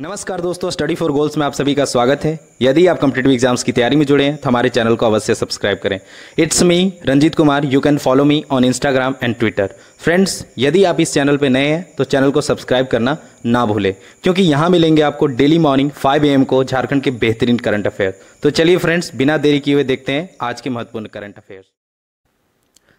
नमस्कार दोस्तों study for goals में आप सभी का स्वागत है। यदि आप कम्पिटेटिव एग्ज़ाम्स की तैयारी में जुड़े हैं तो हमारे चैनल को अवश्य सब्सक्राइब करें। It's me Ranjeet Kumar you can follow me on Instagram and Twitter friends यदि आप इस चैनल पर नए हैं तो चैनल को सब्सक्राइब करना ना भूलें, क्योंकि यहाँ मिलेंगे आपको डेली मॉर्निंग फाइव ए को झारखंड के बेहतरीन करंट अफेयर तो चलिए फ्रेंड्स बिना देरी किए हुए देखते हैं आज के महत्वपूर्ण करंट अफेयर्स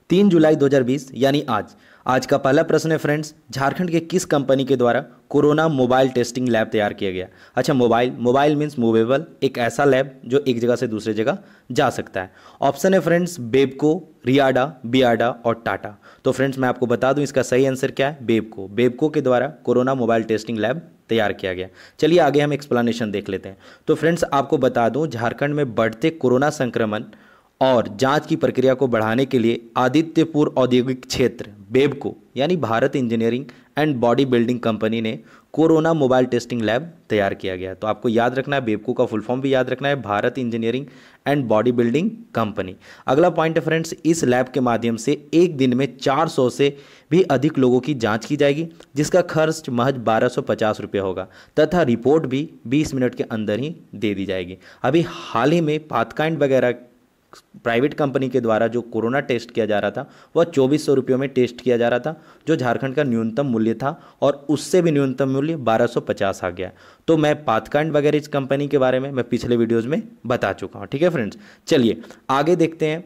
तीन जुलाई 2020 यानी आज आज का पहला प्रश्न है फ्रेंड्स झारखंड के किस कंपनी के द्वारा कोरोना मोबाइल टेस्टिंग लैब तैयार किया गया? अच्छा मोबाइल मोबाइल मीन्स मूवेबल एक ऐसा लैब जो एक जगह से दूसरे जगह जा सकता है। ऑप्शन है फ्रेंड्स बेबको रियाडा बियाडा और टाटा तो फ्रेंड्स मैं आपको बता दूँ, इसका सही आंसर क्या है? बेबको बेबको के द्वारा कोरोना मोबाइल टेस्टिंग लैब तैयार किया गया। चलिए आगे हम एक्सप्लेनेशन देख लेते हैं। तो फ्रेंड्स आपको बता दूँ, झारखंड में बढ़ते कोरोना संक्रमण और जाँच की प्रक्रिया को बढ़ाने के लिए आदित्यपुर औद्योगिक क्षेत्र, बेबको, यानी Bharat engineering and body building company ने कोरोना मोबाइल टेस्टिंग लैब तैयार किया गया तो आपको याद रखना है, बेबको का फुल फॉर्म भी याद रखना है, Bharat engineering and body building company. अगला पॉइंट है फ्रेंड्स, इस लैब के माध्यम से एक दिन में 400 से भी अधिक लोगों की जाँच की जाएगी, जिसका खर्च महज बारह सौ होगा, तथा रिपोर्ट भी 20 मिनट के अंदर ही दे दी जाएगी। अभी हाल ही में पाथकाइंड वगैरह प्राइवेट कंपनी के द्वारा जो कोरोना टेस्ट किया जा रहा था, वह चौबीस सौ रुपयों में टेस्ट किया जा रहा था, जो झारखंड का न्यूनतम मूल्य था और उससे भी न्यूनतम मूल्य बारह सौ पचास आ गया। तो मैं पाथकांड वगैरह इस कंपनी के बारे में, मैं पिछले वीडियोज़ में बता चुका हूँ, ठीक है फ्रेंड्स? चलिए, आगे देखते हैं।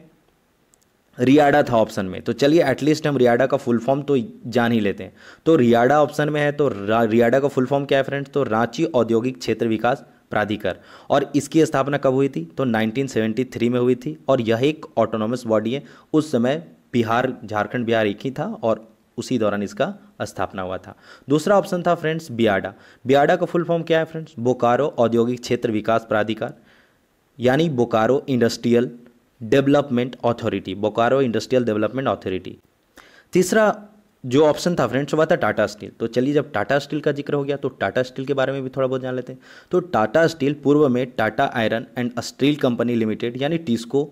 रियाडा था ऑप्शन में तो चलिए एटलीस्ट हम रियाडा का फुल फॉर्म तो जान ही लेते हैं। तो रियाडा ऑप्शन में है तो रियाडा का फुल फॉर्म क्या है फ्रेंड्स? तो रांची औद्योगिक क्षेत्र विकास प्राधिकार। और इसकी स्थापना कब हुई थी? तो 1973 में हुई थी और यह एक ऑटोनॉमस बॉडी है। उस समय बिहार, झारखंड, बिहार एक ही था और उसी दौरान इसका स्थापना हुआ था। दूसरा ऑप्शन था फ्रेंड्स बियाडा बियाडा का फुल फॉर्म क्या है फ्रेंड्स बोकारो औद्योगिक क्षेत्र विकास प्राधिकार, यानी Bokaro industrial development authority Bokaro industrial development authority तीसरा जो ऑप्शन था फ्रेंड्स वह था टाटा स्टील तो चलिए, जब टाटा स्टील का ज़िक्र हो गया तो टाटा स्टील के बारे में भी थोड़ा बहुत जान लेते हैं। तो टाटा स्टील पूर्व में Tata iron and steel company limited यानी टिस्को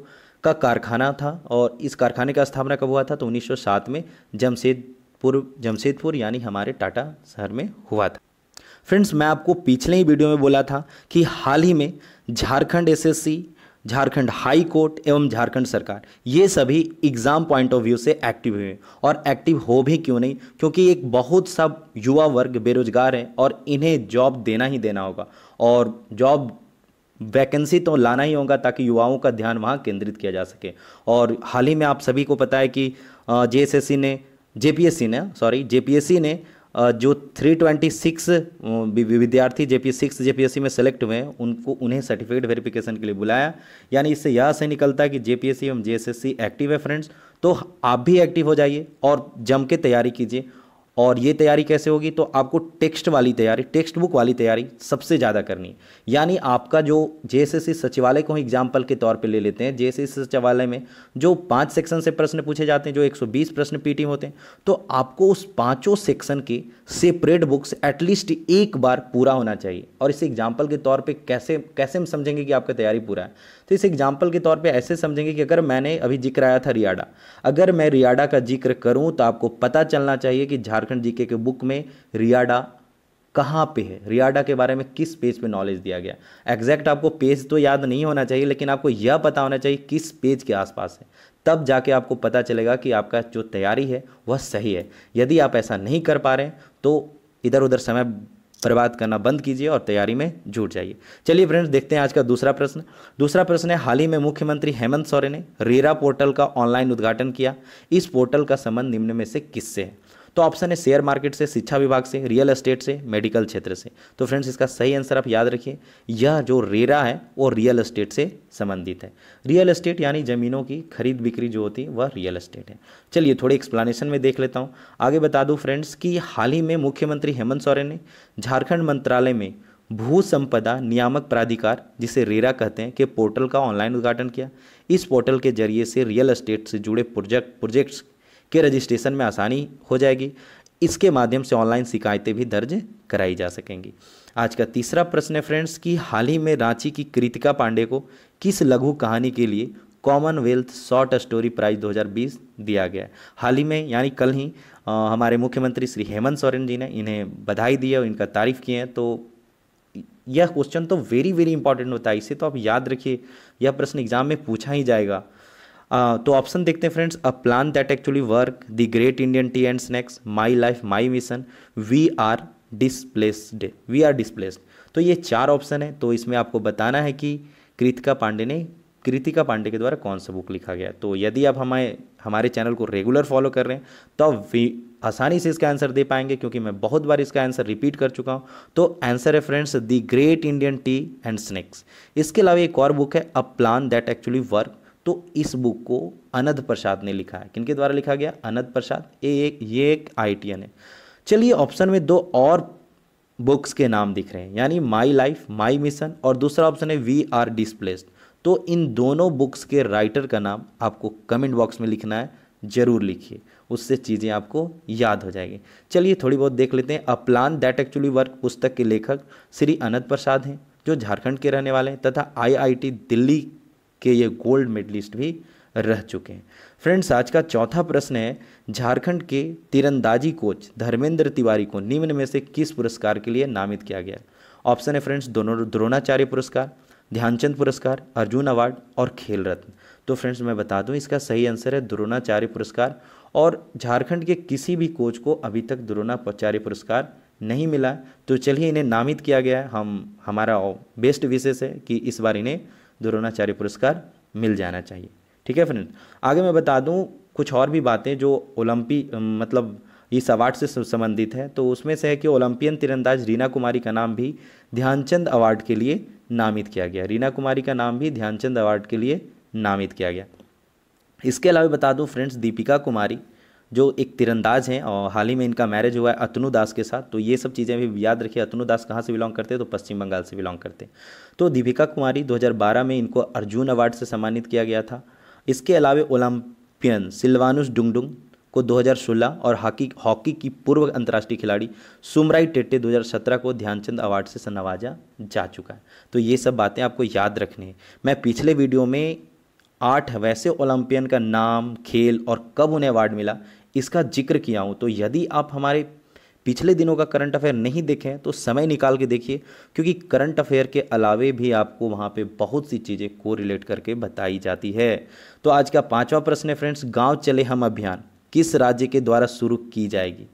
का कारखाना था और इस कारखाने का स्थापना कब हुआ था? तो 1907 में जमशेदपुर जमशेदपुर, यानी हमारे टाटा शहर में हुआ था। फ्रेंड्स मैं आपको पिछले ही वीडियो में बोला था कि हाल ही में Jharkhand SSC Jharkhand high court एवं झारखंड सरकार, ये सभी एग्ज़ाम पॉइंट ऑफ़ व्यू से एक्टिव हुए और एक्टिव हो भी क्यों नहीं? क्योंकि एक बहुत सा युवा वर्ग बेरोजगार है और इन्हें जॉब देना ही देना होगा। और जॉब वैकेंसी तो लाना ही होगा ताकि युवाओं का ध्यान वहाँ केंद्रित किया जा सके। और हाल ही में आप सभी को पता है कि जेएसएससी ने जेपीएससी ने सॉरी जेपीएससी ने जो 326 विद्यार्थी जेपी सिक्स जे में सेलेक्ट हुए हैं, उनको, उन्हें सर्टिफिकेट वेरिफिकेशन के लिए बुलाया। यानी इससे यह से निकलता है कि जे पी एवं जे एक्टिव है फ्रेंड्स तो आप भी एक्टिव हो जाइए और जम के तैयारी कीजिए। और ये तैयारी कैसे होगी? तो आपको टेक्स्ट वाली तैयारी, टेक्स्ट बुक वाली तैयारी सबसे ज़्यादा करनी यानी आपका जो जेएसएससी सचिवालय को एग्ज़ाम्पल के तौर पे ले लेते हैं। जे सचिवालय में जो पाँच सेक्शन से प्रश्न पूछे जाते हैं, जो 120 प्रश्न पीटी होते हैं तो आपको उस पाँचों सेक्शन के सेपरेट बुक्स एटलीस्ट एक बार पूरा होना चाहिए। और इस एग्ज़ाम्पल के तौर पर कैसे कैसे हम समझेंगे कि आपका तैयारी पूरा है? तो इस एग्ज़ाम्पल के तौर पर ऐसे समझेंगे कि अगर मैंने अभी ज़िक्र आया था रियाडा, अगर मैं रियाडा का ज़िक्र करूँ तो आपको पता चलना चाहिए कि झारखंड जीके के बुक में रियाडा कहाँ पे है? रियाडा के बारे में किस पेज पे नॉलेज दिया गया? एग्जैक्ट आपको पेज तो याद नहीं होना चाहिए, लेकिन आपको यह पता होना चाहिए किस पेज के आसपास है। तब जाके आपको पता चलेगा कि आपका जो तैयारी है, वह सही है। यदि आप ऐसा नहीं कर पा रहे तो इधर उधर समय बर्बाद करना बंद कीजिए और तैयारी में जुट जाइए। चलिए फ्रेंड्स देखते हैं आज का दूसरा प्रश्न। दूसरा प्रश्न है, हाल ही में मुख्यमंत्री हेमंत सोरेन ने रेरा पोर्टल का ऑनलाइन उद्घाटन किया। इस पोर्टल का संबंध निम्न में से किससे है? तो ऑप्शन है शेयर मार्केट से, शिक्षा विभाग से, रियल एस्टेट से, मेडिकल क्षेत्र से। तो फ्रेंड्स, इसका सही आंसर आप याद रखिए, यह जो रेरा है, वो रियल एस्टेट से संबंधित है। रियल एस्टेट यानी ज़मीनों की खरीद बिक्री जो होती है, वह रियल एस्टेट है। चलिए थोड़ी एक्सप्लानेशन में देख लेता हूँ। आगे बता दूँ फ्रेंड्स, कि हाल ही में मुख्यमंत्री हेमंत सोरेन ने झारखंड मंत्रालय में भू संपदा नियामक प्राधिकार, जिसे रेरा कहते हैं, के पोर्टल का ऑनलाइन उद्घाटन किया। इस पोर्टल के ज़रिए से रियल एस्टेट से जुड़े प्रोजेक्ट, प्रोजेक्ट्स के रजिस्ट्रेशन में आसानी हो जाएगी। इसके माध्यम से ऑनलाइन शिकायतें भी दर्ज कराई जा सकेंगी। आज का तीसरा प्रश्न है फ्रेंड्स कि हाल ही में रांची की कृतिका पांडे को किस लघु कहानी के लिए कॉमनवेल्थ शॉर्ट स्टोरी प्राइज 2020 दिया गया हाल ही में यानी कल ही आ, हमारे मुख्यमंत्री श्री हेमंत सोरेन जी ने इन्हें बधाई दी है और इनका तारीफ़ किए हैं। तो यह क्वेश्चन तो वेरी वेरी इंपॉर्टेंट होता है। इसे तो आप याद रखिए। यह प्रश्न एग्ज़ाम में पूछा ही जाएगा। तो ऑप्शन देखते हैं friends a plan that actually work the great Indian tea and snacks my life my mission we are displaced we are displaced तो ये चार ऑप्शन है तो इसमें आपको बताना है कि कृतिका पांडे ने, कृतिका पांडे के द्वारा कौन सा बुक लिखा गया तो यदि आप हमारे हमारे चैनल को रेगुलर फॉलो कर रहे हैं तो आप आसानी से इसका आंसर दे पाएँगे, क्योंकि मैं बहुत बार इसका आंसर रिपीट कर चुका हूँ। तो आंसर है friends the great Indian tea and snacks इसके अलावा एक और बुक है a plan that actually work तो इस बुक को अनंत प्रसाद ने लिखा है। किनके द्वारा लिखा गया? अनंत प्रसाद। ये एक ये एक आई है। चलिए ऑप्शन में दो और बुक्स के नाम दिख रहे हैं। यानी माई लाइफ माई मिशन और दूसरा ऑप्शन है वी आर डिस्प्लेस्ड तो इन दोनों बुक्स के राइटर का नाम आपको कमेंट बॉक्स में लिखना है। ज़रूर लिखिए। उससे चीज़ें आपको याद हो जाएगी। चलिए, थोड़ी बहुत देख लेते हैं। A plan that actually work पुस्तक के लेखक श्री अनंत प्रसाद हैं, जो झारखंड के रहने वाले हैं, तथा आईआईटी दिल्ली के ये गोल्ड मेडलिस्ट भी रह चुके हैं। फ्रेंड्स, आज का चौथा प्रश्न है, झारखंड के तीरंदाजी कोच धर्मेंद्र तिवारी को निम्न में से किस पुरस्कार के लिए नामित किया गया? ऑप्शन है फ्रेंड्स, दोनों, द्रोणाचार्य पुरस्कार, ध्यानचंद पुरस्कार, अर्जुन अवार्ड और खेल रत्न। तो फ्रेंड्स, मैं बता दूँ, इसका सही आंसर है द्रोणाचार्य पुरस्कार और झारखंड के किसी भी कोच को अभी तक द्रोणाचार्य पुरस्कार नहीं मिला। तो चलिए इन्हें नामित किया गया हम, हमारा बेस्ट विशेष है कि इस बार इन्हें द्रोणाचार्य पुरस्कार मिल जाना चाहिए। ठीक है फ्रेंड आगे मैं बता दूँ, कुछ और भी बातें जो ओलंपी मतलब इस अवार्ड से, संबंधित है तो उसमें से है कि ओलंपियन तीरंदाज रीना कुमारी का नाम भी ध्यानचंद अवार्ड के लिए नामित किया गया। रीना कुमारी का नाम भी ध्यानचंद अवार्ड के लिए नामित किया गया। इसके अलावा बता दूँ फ्रेंड्स, दीपिका कुमारी जो एक तीरंदाज हैं और हाल ही में इनका मैरिज हुआ है अतनु दास के साथ तो ये सब चीज़ें भी याद रखिए, अतनु दास कहाँ से बिलोंग करते हैं? तो पश्चिम बंगाल से बिलोंग करते हैं। तो दीपिका कुमारी 2012 में इनको अर्जुन अवार्ड से सम्मानित किया गया था। इसके अलावा ओलंपियन सिल्वानुस डुंगडुंग को 2016 और हॉकी हॉकी की पूर्व अंतर्राष्ट्रीय खिलाड़ी सुमराई टेट्टे 2017 को ध्यानचंद अवार्ड से नवाजा जा चुका है। तो ये सब बातें आपको याद रखनी है। मैं पिछले वीडियो में आठ वैसे ओलंपियन का नाम, खेल और कब उन्हें अवार्ड मिला इसका ज़िक्र किया हूँ तो यदि आप हमारे पिछले दिनों का करंट अफेयर नहीं देखें तो समय निकाल के देखिए, क्योंकि करंट अफेयर के अलावे भी आपको वहाँ पे बहुत सी चीज़ें को रिलेट करके बताई जाती है। तो आज का पांचवा प्रश्न है फ्रेंड्स गाँव चले हम अभियान किस राज्य के द्वारा शुरू की जाएगी?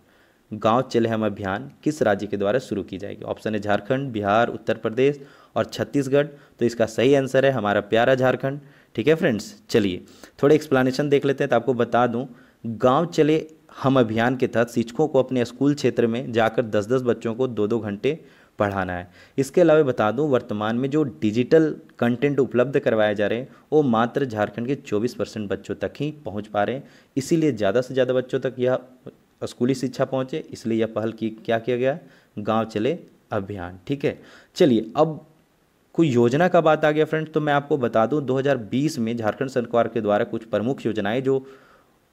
गाँव चले हम अभियान किस राज्य के द्वारा शुरू की जाएगी? ऑप्शन है झारखंड, बिहार, उत्तर प्रदेश और छत्तीसगढ़। तो इसका सही आंसर है हमारा प्यारा झारखंड। ठीक है फ्रेंड्स चलिए, थोड़े एक्सप्लानेशन देख लेते हैं तो आपको बता दूँ गाँव चले हम अभियान के तहत शिक्षकों को अपने स्कूल क्षेत्र में जाकर दस दस बच्चों को दो दो घंटे पढ़ाना है। इसके अलावा बता दूँ, वर्तमान में जो डिजिटल कंटेंट उपलब्ध करवाए जा रहे हैं, वो मात्र झारखंड के 24 परसेंट बच्चों तक ही पहुँच पा रहे हैं। इसीलिए ज़्यादा से ज़्यादा बच्चों तक यह स्कूली शिक्षा पहुँचे, इसलिए यह पहल की, क्या किया गया गाँव चले अभियान, ठीक है? चलिए, अब कोई योजना का बात आ गया फ्रेंड्स तो मैं आपको बता दूँ 2020 में झारखंड सरकार के द्वारा कुछ प्रमुख योजनाएँ जो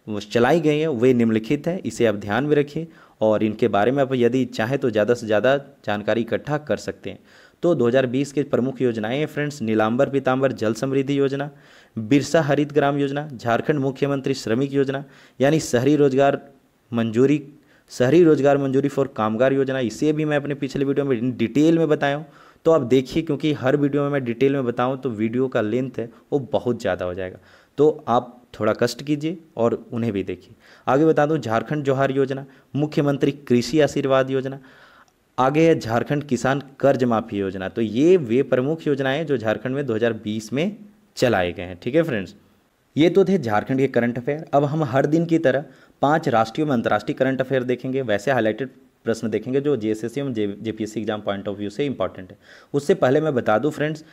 चलाई गई हैं, वे निम्नलिखित हैं, इसे आप ध्यान में रखिए और इनके बारे में आप यदि चाहें तो ज़्यादा से ज़्यादा जानकारी इकट्ठा कर सकते हैं। तो 2020 के प्रमुख योजनाएँ हैं फ्रेंड्स, नीलांबर पीताम्बर जल समृद्धि योजना, बिरसा हरित ग्राम योजना, झारखंड मुख्यमंत्री श्रमिक योजना, यानी शहरी रोज़गार मंजूरी, शहरी रोज़गार मंजूरी फॉर कामगार योजना, इसे भी मैं अपने पिछले वीडियो में डिटेल में बताया हूँ। तो आप देखिए, क्योंकि हर वीडियो में मैं डिटेल में बताऊँ तो वीडियो का लेंथ है, वो बहुत ज़्यादा हो जाएगा। तो आप थोड़ा कष्ट कीजिए और उन्हें भी देखिए। आगे बता दूँ, झारखंड जोहार योजना, मुख्यमंत्री कृषि आशीर्वाद योजना, आगे है झारखंड किसान कर्ज माफ़ी योजना। तो ये वे प्रमुख योजनाएँ जो झारखंड में 2020 में चलाए गए हैं। ठीक है फ्रेंड्स? ये तो थे झारखंड के करंट अफेयर। अब हम हर दिन की तरह पाँच राष्ट्रीय व अंतर्राष्ट्रीय करंट अफेयर देखेंगे। वैसे हाईलाइटेड प्रश्न देखेंगे जो जे एस एवं एग्ज़ाम पॉइंट ऑफ़ व्यू से इंपॉर्टेंट है। उससे पहले मैं बता दूँ फ्रेंड्स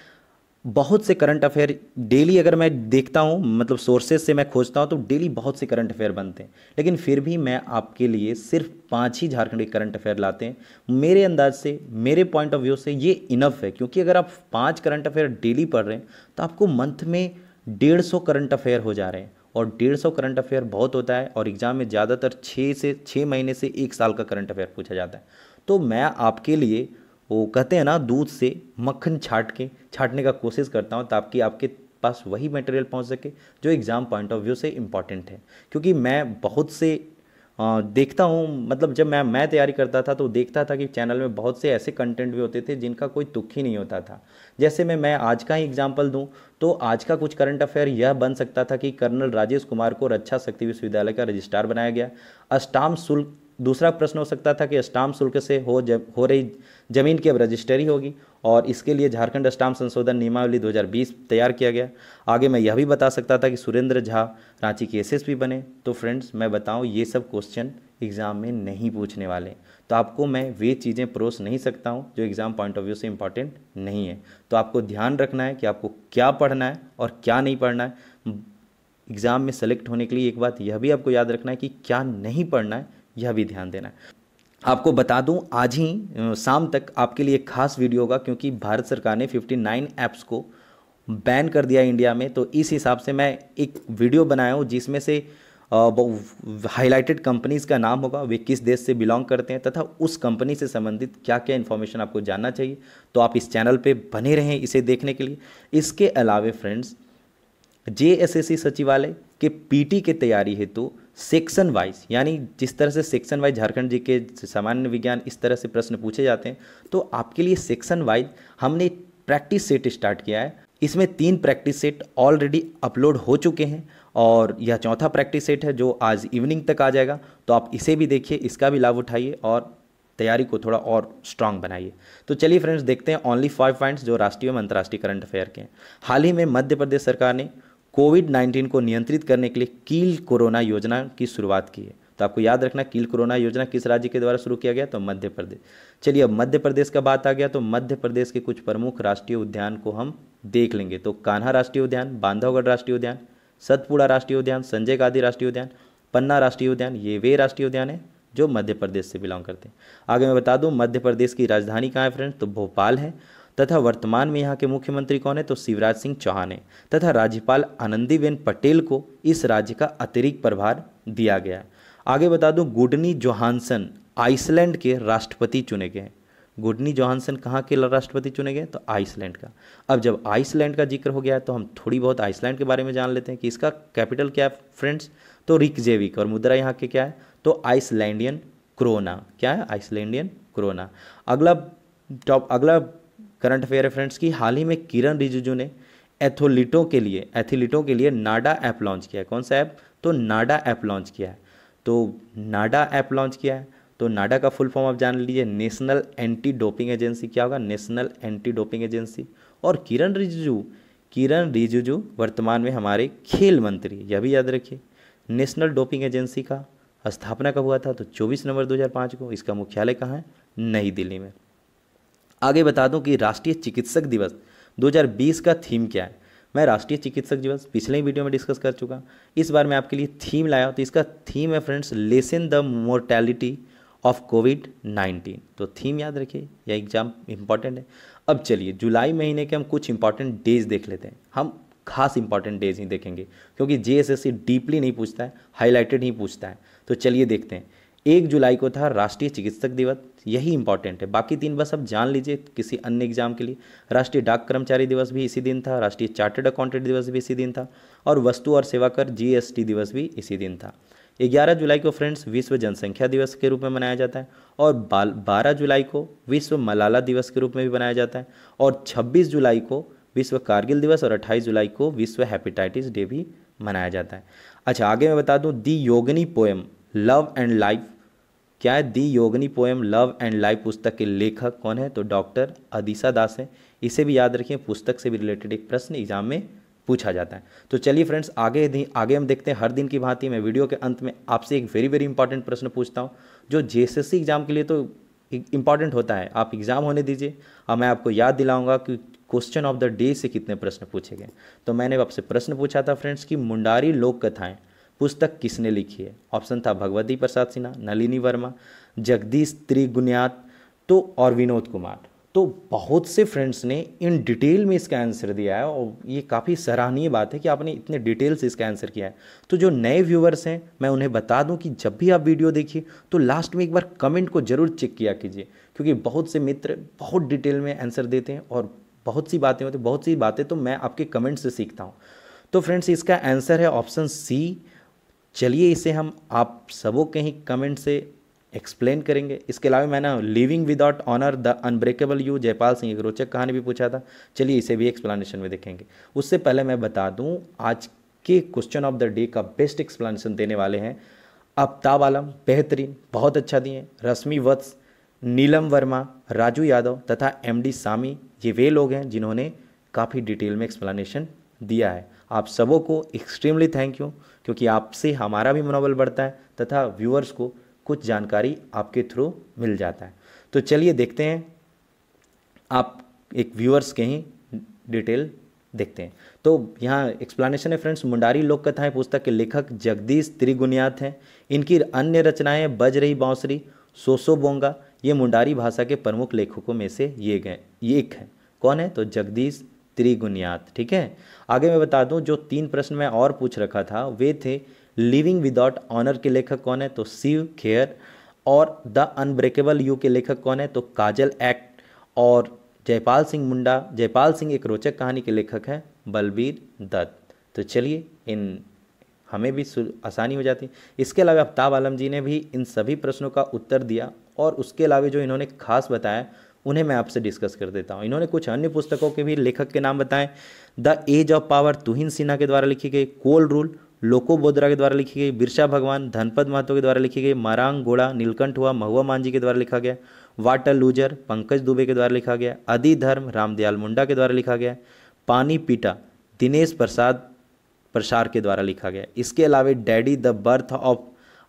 बहुत से करंट अफेयर डेली अगर मैं देखता हूँ मतलब सोर्सेज से मैं खोजता हूँ तो डेली बहुत से करंट अफेयर बनते हैं। लेकिन फिर भी मैं आपके लिए सिर्फ़ पाँच ही झारखंड के करंट अफेयर लाते हैं। मेरे अंदाज से, मेरे पॉइंट ऑफ़ व्यू से ये इनफ है, क्योंकि अगर आप पाँच करंट अफेयर डेली पढ़ रहे हैं तो आपको मंथ में डेढ़ सौ करंट अफेयर हो जा रहे हैं। और डेढ़ सौ करंट अफेयर बहुत होता है, और एग्ज़ाम में ज़्यादातर छः से छः महीने से एक साल का करंट अफेयर पूछा जाता है। तो मैं आपके लिए वो कहते हैं ना दूध से मक्खन छाट के छाटने का कोशिश करता हूँ ताकि आपके पास वही मटेरियल पहुँच सके जो एग्ज़ाम पॉइंट ऑफ़ व्यू से इंपॉर्टेंट है। क्योंकि मैं बहुत से अ, देखता हूँ मतलब जब मैं मैं तैयारी करता था तो देखता था कि चैनल में बहुत से ऐसे कंटेंट भी होते थे जिनका कोई तुक ही नहीं होता था। जैसे मैं मैं आज का ही एग्ज़ाम्पल दूँ तो आज का कुछ करंट अफेयर यह बन सकता था कि कर्नल राजेश कुमार को रक्षा शक्ति विश्वविद्यालय का रजिस्ट्रार बनाया गया। अस्टाम शुल्क दूसरा प्रश्न हो सकता था कि अस्टाम शुल्क से हो जब, हो रही ज़मीन की अब रजिस्ट्री होगी और इसके लिए झारखंड अस्टाम संशोधन नियमावली 2020 तैयार किया गया। आगे मैं यह भी बता सकता था कि सुरेंद्र झा रांची के एसएसपी बने। तो फ्रेंड्स, मैं बताऊँ, ये सब क्वेश्चन एग्ज़ाम में नहीं पूछने वाले। तो आपको मैं वे चीज़ें परोस नहीं सकता हूँ जो एग्ज़ाम पॉइंट ऑफ़ व्यू से इंपॉर्टेंट नहीं है। तो आपको ध्यान रखना है कि आपको क्या पढ़ना है और क्या नहीं पढ़ना है। एग्ज़ाम में सेलेक्ट होने के लिए एक बात यह भी आपको याद रखना है कि क्या नहीं पढ़ना है। यह भी ध्यान देना है। आपको बता दूँ, आज ही शाम तक आपके लिए खास वीडियो होगा, क्योंकि भारत सरकार ने 59 ऐप्स को बैन कर दिया इंडिया में तो इस हिसाब से मैं एक वीडियो बनाया हूँ, जिसमें से हाईलाइटेड कंपनीज़ का नाम होगा, वे किस देश से बिलोंग करते हैं, तथा उस कंपनी से संबंधित क्या क्या इन्फॉर्मेशन आपको जानना चाहिए तो आप इस चैनल पे बने रहें इसे देखने के लिए। इसके अलावे फ्रेंड्स, जेएसएससी सचिवालय के पीटी के तैयारी हेतु सेक्शन वाइज यानी जिस तरह से सेक्शन वाइज झारखंड जी के सामान्य विज्ञान इस तरह से प्रश्न पूछे जाते हैं तो आपके लिए सेक्शन वाइज हमने प्रैक्टिस सेट स्टार्ट किया है। इसमें तीन प्रैक्टिस सेट ऑलरेडी अपलोड हो चुके हैं और यह चौथा प्रैक्टिस सेट है जो आज इवनिंग तक आ जाएगा। तो आप इसे भी देखिए, इसका भी लाभ उठाइए और तैयारी को थोड़ा और स्ट्रांग बनाइए। तो चलिए फ्रेंड्स देखते हैं ओनली फाइव पॉइंट्स जो राष्ट्रीय एवं अंतर्राष्ट्रीय करंट अफेयर के हैं। हाल ही में मध्य प्रदेश सरकार ने कोविड 19 को नियंत्रित करने के लिए कील कोरोना योजना की शुरुआत की है। तो आपको याद रखना, कील कोरोना योजना किस राज्य के द्वारा शुरू किया गया? तो मध्य प्रदेश। चलिए अब मध्य प्रदेश का बात आ गया तो मध्य प्रदेश के कुछ प्रमुख राष्ट्रीय उद्यान को हम देख लेंगे। तो कान्हा राष्ट्रीय उद्यान, बांधवगढ़ राष्ट्रीय उद्यान, सतपुड़ा राष्ट्रीय उद्यान, संजय गांधी राष्ट्रीय उद्यान, पन्ना राष्ट्रीय उद्यान, ये वे राष्ट्रीय उद्यान है जो मध्य प्रदेश से बिलोंग करते हैं। आगे मैं बता दूँ, मध्य प्रदेश की राजधानी कहाँ है फ्रेंड्स? तो भोपाल है। तथा वर्तमान में यहाँ के मुख्यमंत्री कौन है? तो शिवराज सिंह चौहान है। तथा राज्यपाल आनंदीबेन पटेल को इस राज्य का अतिरिक्त प्रभार दिया गया। आगे बता दूँ, गुडनी जोहानसन आइसलैंड के राष्ट्रपति चुने गए गुडनी जोहानसन कहाँ के राष्ट्रपति चुने गए? तो आइसलैंड का। अब जब आइसलैंड का ज़िक्र हो गया तो हम थोड़ी बहुत आइसलैंड के बारे में जान लेते हैं कि इसका कैपिटल क्या है, फ्रेंड्स? तो रिकजेविक और मुद्रा यहाँ के क्या है? तो आइसलैंडियन क्रोना। क्या है? Icelandic krona. अगला, टॉप, अगला करंट अफेयर है फ्रेंड्स की, हाल ही में किरण रिजिजू ने एथलीटों के लिए, एथलीटों के लिए नाडा ऐप लॉन्च किया है। कौन सा ऐप? तो नाडा ऐप लॉन्च किया है। तो नाडा ऐप लॉन्च किया है। तो नाडा का फुल फॉर्म आप जान लीजिए, नेशनल एंटी डोपिंग एजेंसी। क्या होगा? National anti doping agency. और किरण रिजिजू किरण रिजिजू वर्तमान में हमारे खेल मंत्री यह भी याद रखिए, नेशनल डोपिंग एजेंसी का स्थापना कब हुआ था? तो 24 नवंबर 2005 को। इसका मुख्यालय कहाँ है? नई दिल्ली में। आगे बता दूँ कि राष्ट्रीय चिकित्सक दिवस 2020 का थीम क्या है? मैं राष्ट्रीय चिकित्सक दिवस पिछले ही वीडियो में डिस्कस कर चुका। इस बार मैं आपके लिए थीम लाया तो इसका थीम है friends lesson the mortality of COVID 19 तो थीम याद रखिए, यह एग्ज़ाम इंपॉर्टेंट है। अब चलिए, जुलाई महीने के हम कुछ इंपॉर्टेंट डेज़ देख लेते हैं। हम खास इंपॉर्टेंट डेज़ ही देखेंगे, क्योंकि जेएसएससी डीपली नहीं पूछता है हाईलाइटेड ही पूछता है। तो चलिए देखते हैं। एक जुलाई को था राष्ट्रीय चिकित्सक दिवस। यही इंपॉर्टेंट है। बाकी तीन बस अब जान लीजिए किसी अन्य एग्ज़ाम के लिए। राष्ट्रीय डाक कर्मचारी दिवस भी इसी दिन था। राष्ट्रीय चार्टर्ड अकाउंटेंट दिवस भी इसी दिन था। और वस्तु और सेवा कर जीएसटी दिवस भी इसी दिन था। 11 जुलाई को फ्रेंड्स विश्व जनसंख्या दिवस के रूप में मनाया जाता है। और बारह जुलाई को विश्व मलाला दिवस के रूप में भी मनाया जाता है। और 26 जुलाई को विश्व कारगिल दिवस और 28 जुलाई को विश्व हेपेटाइटिस डे भी मनाया जाता है। अच्छा आगे मैं बता दूँ, the Yogini poem love and life. क्या है? The Yogini poem love and life पुस्तक के लेखक कौन है? तो डॉक्टर अदिशा दास है। इसे भी याद रखिए, पुस्तक से भी रिलेटेड एक प्रश्न एग्ज़ाम में पूछा जाता है। तो चलिए फ्रेंड्स, आगे आगे हम देखते हैं हर दिन की भांति। मैं वीडियो के अंत में आपसे एक वेरी वेरी इंपॉर्टेंट प्रश्न पूछता हूँ, जो जे एग्ज़ाम के लिए तो इंपॉर्टेंट होता है। आप एग्ज़ाम होने दीजिए। और मैं आपको याद दिलाऊँगा कि क्वेश्चन ऑफ़ द डे से कितने प्रश्न पूछे गए। तो मैंने आपसे प्रश्न पूछा था फ्रेंड्स कि मुंडारी लोक कथाएँ पुस्तक किसने लिखी है? ऑप्शन था भगवती प्रसाद सिन्हा, नलिनी वर्मा, जगदीश त्रिगुनियात तो और विनोद कुमार। तो बहुत से फ्रेंड्स ने इन डिटेल में इसका आंसर दिया है और ये काफ़ी सराहनीय बात है कि आपने इतने डिटेल से इसका आंसर किया है। तो जो नए व्यूवर्स हैं, मैं उन्हें बता दूँ कि जब भी आप वीडियो देखिए तो लास्ट में एक बार कमेंट को ज़रूर चेक किया कीजिए, क्योंकि बहुत से मित्र बहुत डिटेल में आंसर देते हैं और बहुत सी बातें होती बहुत सी बातें तो मैं आपके कमेंट से सीखता हूँ। तो फ्रेंड्स इसका आंसर है ऑप्शन सी चलिए इसे हम आप सबों के ही कमेंट से एक्सप्लेन करेंगे। इसके अलावा मैंने living without honour the unbreakable U Jaipal Singh एक रोचक कहानी भी पूछा था। चलिए इसे भी एक्सप्लेनेशन में देखेंगे। उससे पहले मैं बता दूँ, आज के क्वेश्चन ऑफ़ द डे का बेस्ट एक्सप्लेनेशन देने वाले हैं अफ्ताब आलम, बेहतरीन, बहुत अच्छा दिए रश्मि वत्स, नीलम वर्मा, राजू यादव तथा एम डी सामी, ये वे लोग हैं जिन्होंने काफ़ी डिटेल में एक्सप्लेनेशन दिया है। आप सबों को एक्सट्रीमली थैंक यू क्योंकि आपसे हमारा भी मनोबल बढ़ता है तथा व्यूअर्स को कुछ जानकारी आपके थ्रू मिल जाता है। तो चलिए देखते हैं। आप एक व्यूअर्स के ही डिटेल देखते हैं। तो यहाँ एक्सप्लेनेशन है फ्रेंड्स मुंडारी लोक कथाएँ पुस्तक के लेखक जगदीश त्रिगुनियात हैं। इनकी अन्य रचनाएँ बज रही बांसुरी, सोसो बोंगा, ये मुंडारी भाषा के प्रमुख लेखकों में से ये गए, ये एक है। कौन है? तो जगदीश त्रिगुनियात, ठीक है? आगे मैं बता दूँ, जो तीन प्रश्न मैं और पूछ रखा था, वे थे लिविंग विदाउट ऑनर के लेखक कौन है? तो शिव खेयर और द अनब्रेकेबल यू के लेखक कौन है? तो काजल एक्ट और जयपाल सिंह मुंडा। जयपाल सिंह एक रोचक कहानी के लेखक हैं, बलबीर दत्त। तो चलिए, इन हमें भी आसानी हो जाती। इसके अलावा अफ्ताब आलम जी ने भी इन सभी प्रश्नों का उत्तर दिया, और उसके अलावा जो इन्होंने खास बताया उन्हें मैं आपसे डिस्कस कर देता हूँ। इन्होंने कुछ अन्य पुस्तकों के भी लेखक के नाम बताएँ। The age of power Tuhin Sinha के द्वारा लिखी गई, कोल रूल, लोको बोदरा के द्वारा लिखी गई, बिरसा भगवान, धनपद महतो के द्वारा लिखी गई, मारांग गोड़ा नीलकंठ हुआ, महुआ मांझी के द्वारा लिखा गया, वाटर लूजर, पंकज दुबे के द्वारा लिखा गया अदि धर्म, रामदयाल मुंडा के द्वारा लिखा गया, पानी पीटा, दिनेश प्रसाद प्रसार के द्वारा लिखा गया। इसके अलावा daddy the birth of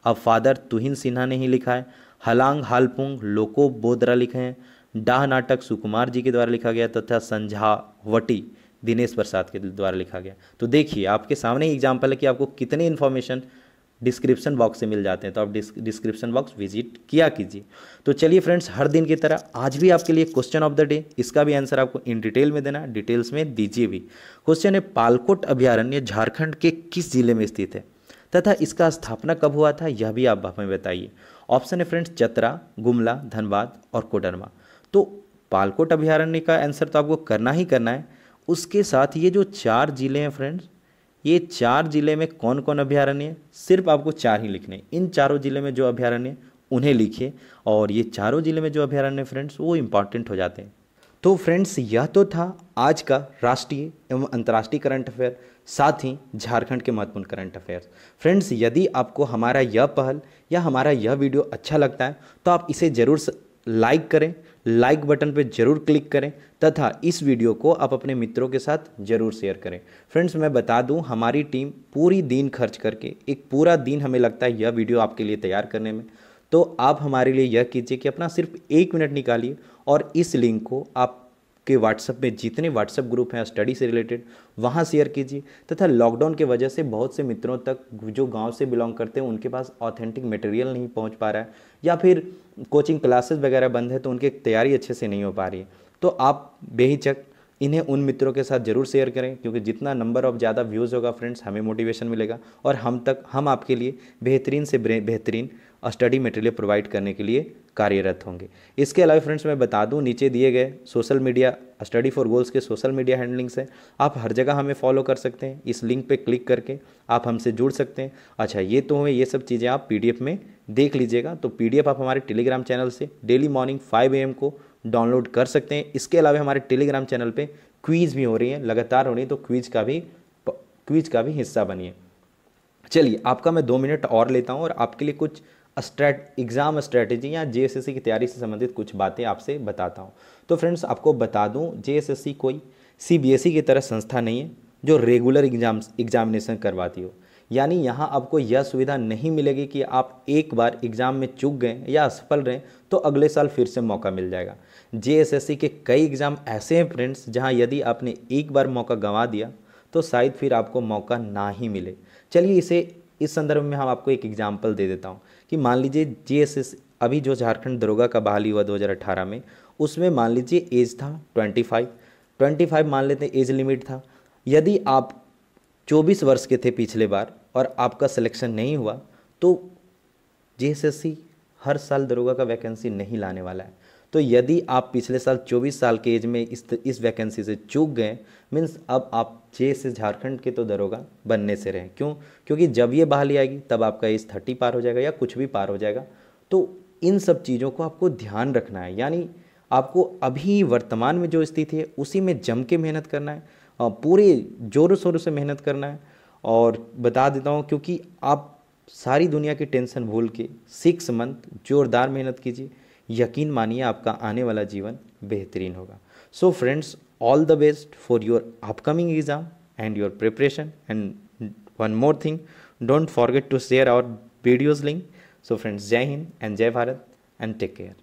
a father Tuhin Sinha ने ही लिखा है। हलांग हालपुंग, लोको बोदरा लिखे हैं। डाह नाटक सुकुमार जी के द्वारा लिखा गया तथा संझावटी दिनेश प्रसाद के द्वारा लिखा गया। तो देखिए, आपके सामने एग्ज़ाम्पल है कि आपको कितने इन्फॉर्मेशन डिस्क्रिप्शन बॉक्स से मिल जाते हैं। तो आप डिस्क्रिप्शन बॉक्स विज़िट किया कीजिए। तो चलिए फ्रेंड्स हर दिन की तरह आज भी आपके लिए क्वेश्चन ऑफ़ द डे इसका भी आंसर आपको इन डिटेल में देना डिटेल्स में दीजिए भी। क्वेश्चन है, पालकोट अभ्यारण्य झारखंड के किस ज़िले में स्थित है? तथा इसका स्थापना कब हुआ था, यह भी आप हमें बताइए। ऑप्शन है फ्रेंड्स चतरा, गुमला, धनबाद और कोडरमा। तो पालकोट अभ्यारण्य का आंसर तो आपको करना ही करना है। उसके साथ ये जो चार ज़िले हैं फ्रेंड्स ये चार ज़िले में कौन कौन अभ्यारण्य है? सिर्फ़ आपको चार ही लिखने इन चारों ज़िले में जो अभ्यारण्य उन्हें लिखिए। और ये चारों ज़िले में जो अभ्यारण्य फ्रेंड्स वो इंपॉर्टेंट हो जाते हैं। तो फ्रेंड्स यह तो था आज का राष्ट्रीय एवं अंतर्राष्ट्रीय करंट अफेयर साथ ही झारखंड के महत्वपूर्ण करंट अफेयर्स फ्रेंड्स यदि आपको हमारा यह पहल या हमारा यह वीडियो अच्छा लगता है तो आप इसे ज़रूर लाइक करें। लाइक बटन पर ज़रूर क्लिक करें तथा इस वीडियो को आप अपने मित्रों के साथ ज़रूर शेयर करें। फ्रेंड्स मैं बता दूँ, हमारी टीम पूरी दिन खर्च करके, एक पूरा दिन हमें लगता है यह वीडियो आपके लिए तैयार करने में। तो आप हमारे लिए यह कीजिए कि अपना सिर्फ़ एक मिनट निकालिए और इस लिंक को आप के व्हाट्सएप में जितने व्हाट्सएप ग्रुप हैं स्टडी से रिलेटेड वहाँ शेयर कीजिए। तथा लॉकडाउन के वजह से बहुत से मित्रों तक जो गाँव से बिलोंग करते हैं, उनके पास ऑथेंटिक मटेरियल नहीं पहुँच पा रहा है। या फिर कोचिंग क्लासेस वगैरह बंद है तो उनकी तैयारी अच्छे से नहीं हो पा रही है। तो आप बेहिचक इन्हें उन मित्रों के साथ ज़रूर शेयर करें, क्योंकि जितना नंबर ऑफ़ ज़्यादा व्यूज़ होगा फ्रेंड्स हमें मोटिवेशन मिलेगा। और हम तक, हम आपके लिए बेहतरीन से बेहतरीन स्टडी मटेरियल प्रोवाइड करने के लिए कार्यरत होंगे। इसके अलावा फ्रेंड्स, मैं बता दूँ, नीचे दिए गए social media study for goals के सोशल मीडिया हैंडलिंग्स हैं। आप हर जगह हमें फॉलो कर सकते हैं। इस लिंक पे क्लिक करके आप हमसे जुड़ सकते हैं। अच्छा ये तो हुए ये सब चीज़ें आप पीडीएफ में देख लीजिएगा। तो पीडीएफ आप हमारे टेलीग्राम चैनल से डेली मॉर्निंग फाइव ए को डाउनलोड कर सकते हैं। इसके अलावा हमारे टेलीग्राम चैनल पर क्वीज़ भी हो रही है, लगातार हो रही है तो क्वीज़ का भी क्वीज़ का भी हिस्सा बनिए। चलिए, आपका मैं दो मिनट और लेता हूँ और आपके लिए कुछ स्ट्रेट एग्ज़ाम स्ट्रेटेजी या जेएसएससी की तैयारी से संबंधित कुछ बातें आपसे बताता हूँ। तो फ्रेंड्स आपको बता दूँ जेएसएससी कोई सीबीएसई की तरह संस्था नहीं है, जो रेगुलर एग्ज़ाम एग्जामिनेशन करवाती हो। यानी यहाँ आपको यह सुविधा नहीं मिलेगी कि आप एक बार एग्ज़ाम में चूक गए या असफल रहें तो अगले साल फिर से मौका मिल जाएगा। जे के कई एग्ज़ाम ऐसे हैं फ्रेंड्स जहाँ यदि आपने एक बार मौका गंवा दिया तो शायद फिर आपको मौका ना ही मिले। चलिए इसे, इस संदर्भ में हम आपको एक एग्ज़ाम्पल दे देता हूँ। कि मान लीजिए जी अभी जो झारखंड दरोगा का बहाली हुआ 2018 में, उसमें मान लीजिए एज था 25 25 मान लेते हैं एज लिमिट था। यदि आप 24 वर्ष के थे पिछले बार और आपका सिलेक्शन नहीं हुआ तो जे हर साल दरोगा का वैकेंसी नहीं लाने वाला है। तो यदि आप पिछले साल 24 साल के एज में इस इस वैकेंसी से चूक गए, मीन्स अब आप जे से झारखंड के तो दरोगा बनने से रहें। क्यों? क्योंकि जब ये बहाली आएगी, तब आपका एज थर्टी पार हो जाएगा या कुछ भी पार हो जाएगा। तो इन सब चीज़ों को आपको ध्यान रखना है। यानी आपको अभी वर्तमान में जो स्थिति है, उसी में जम के मेहनत करना है पूरे ज़ोरों शोरों से मेहनत करना है। और बता देता हूँ, क्योंकि आप सारी दुनिया की टेंशन भूल के, सिक्स मंथ जोरदार मेहनत कीजिए। यकीन मानिए आपका आने वाला जीवन बेहतरीन होगा। So friends all the best for your upcoming exam and your preparation and one more thing don't forget to share our videos link so friends Jai Hind and जय भारत एंड टेक केयर